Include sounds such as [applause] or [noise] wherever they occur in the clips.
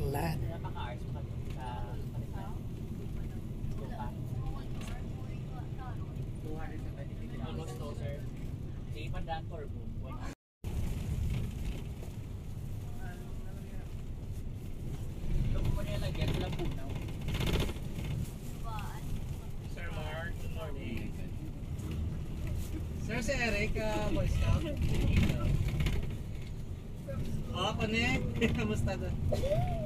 Aslan. Sir Mark, good morning. Sir, si Eric, uh, Boy Scout. [laughs] Oh, connect. [laughs] Kamusta doon?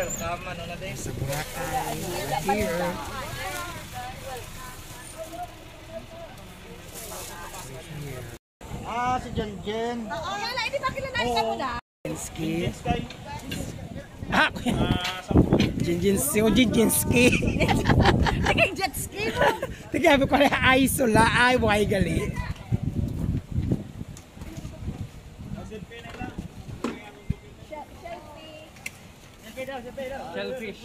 Welcome. Ano na din? Sa Boracay. Here. Ah, si Jen Jen. Oo, wala, hindi ba kilala ka mo na? Ski. Sky. Ah, Ah, sampu. Jinjinski. O Jinjinski. Naging jet ski mo. Tigabi ko na ay sula ay way gali.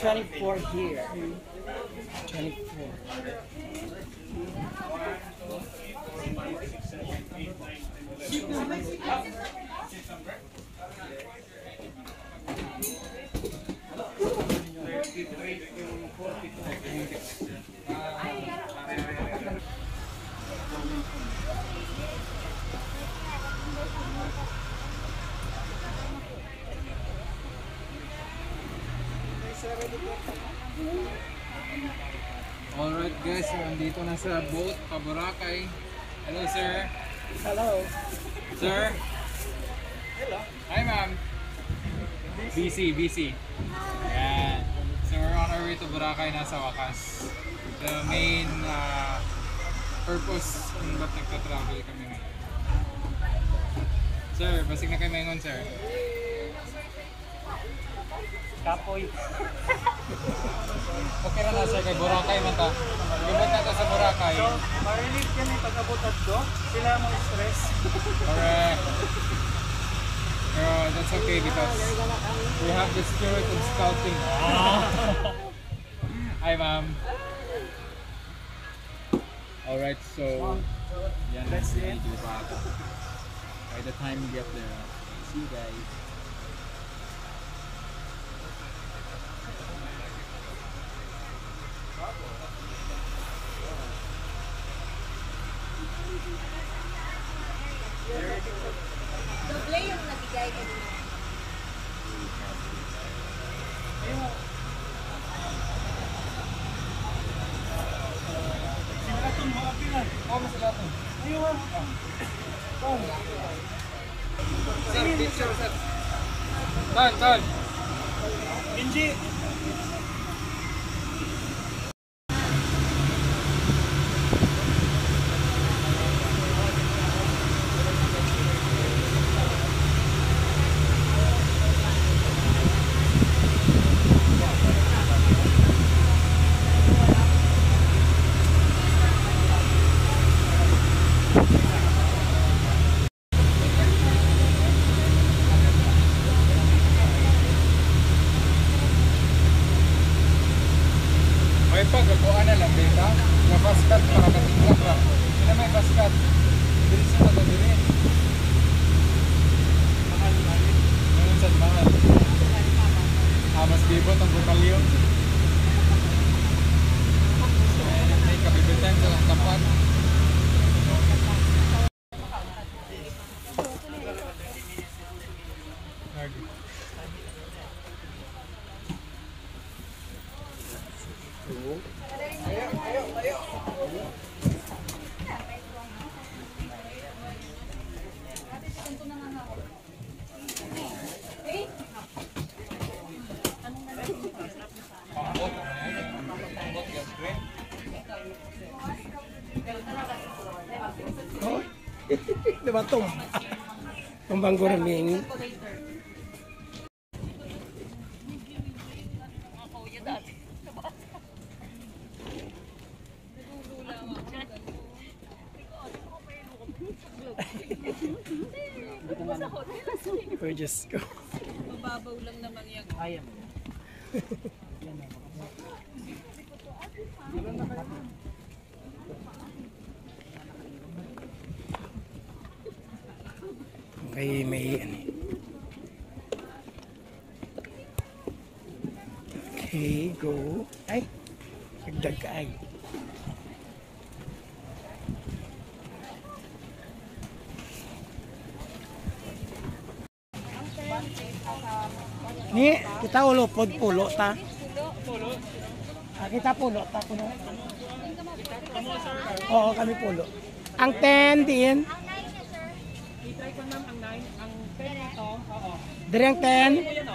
24 here. 24. Keep guys, nandito na sa boat, Paboracay. Hello sir. Hello. Sir. Hello. Hi ma'am. BC, BC. Ayan. So we're on our way to Boracay na sa wakas. The main uh, purpose kung ba't nagka-travel kami ngayon. Sir, basig na kayo maingon sir. Kapoy. [laughs] Okay na na sir, kay Boracay man ta. Gabot na ta sa Boracay. Ma-relieve yan yung pagkabutad do. Sila mo stress. Correct. Pero that's okay because we have the spirit of scouting. [laughs] Hi, ma'am. Alright, so yan si Jubata. By the time we get there, see you guys. Diba tum? Tumbang guraming. Oh, Diyos ko. Mababaw lang naman yan. Kaya mo. Okay, may ano. Okay, go. Ay, nagdag ka ay. Ni, kita ulo pod pulo ta. Pulo. Ah, kita pulo ta kuno. Oo, kami pulo. Ang 10 din. I-try ko ma'am ang 9. Ang 10 ito, oo. Dire ang 10. Yan o.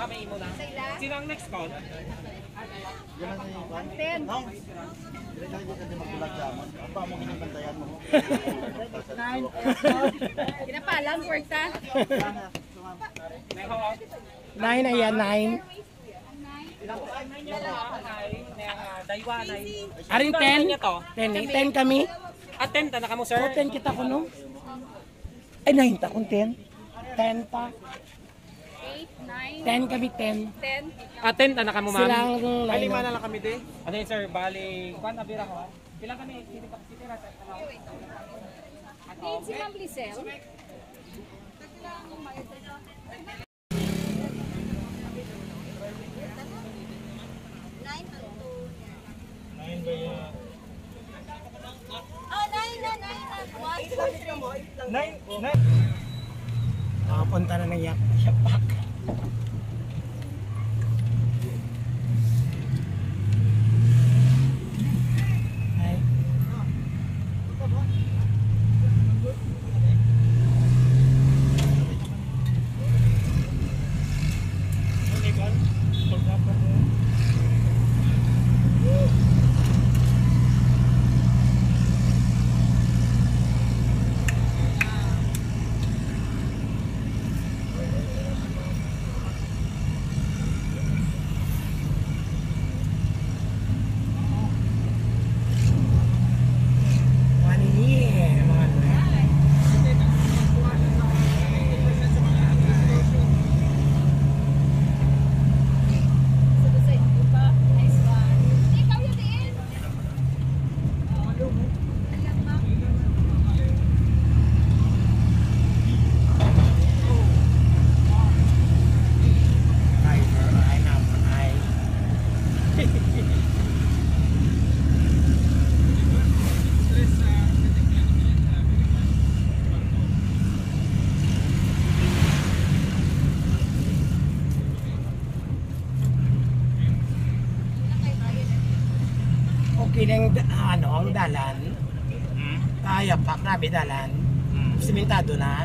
Ah, may imo na. Sino ang next call? Kinapalang, kwarta. May ho. 9 ayan, 9. Ilang ko ay niya na ay na daywa na. Aring Ito, 10. niya to. 10, 10 kami. Attend ta na kamo sir. O, 10 kita ko no. Ay, 9 ta kung 10. 10 ta. 8, 9, 10 kami, 10. 10. Attend ta na kamo ma'am. Ay, lima na lang kami di. Ano yun sir, bali, kwan abira ko. Ilang kami, sili ka, sili ra. Atin si Ma'am Lisel. Nakapunta na ng yak. Yapak. Ay. Mani, mga Ikaw yun din. driver ay naman ay okay lang ano ang dalan pak nabi dalan simentado na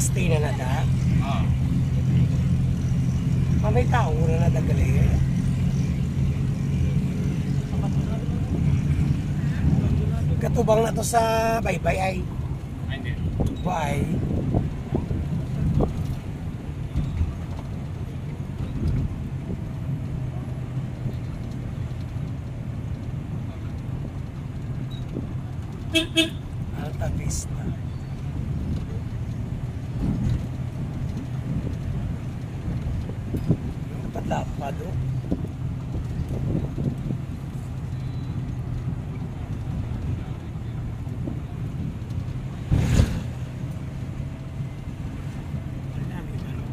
Gas-stay na na da. Ah. Ah, May tao na na dagali. Katubang na to sa baybay ay. Ay, hindi. Bye. Alta Vista. Dapat lapad oh. Ang dami ano.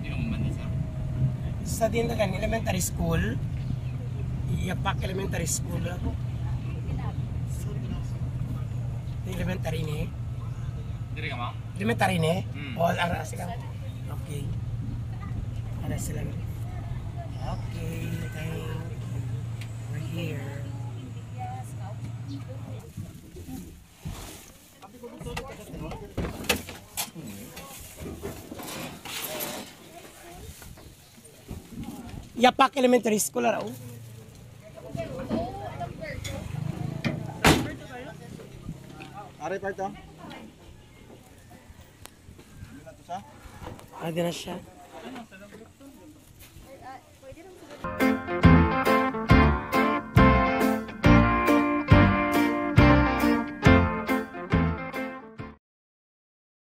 Hindi naman man isa. Sa Dindagan Elementary School. Iyapak Elementary School ako. Elementary ni. Diri ka ma? Elementary ni. Hmm. O ara sila. Okay. Ara sila. Okay, thank you. We're here. Yapak Elementary School araw. Ari pa ito. Ano na siya.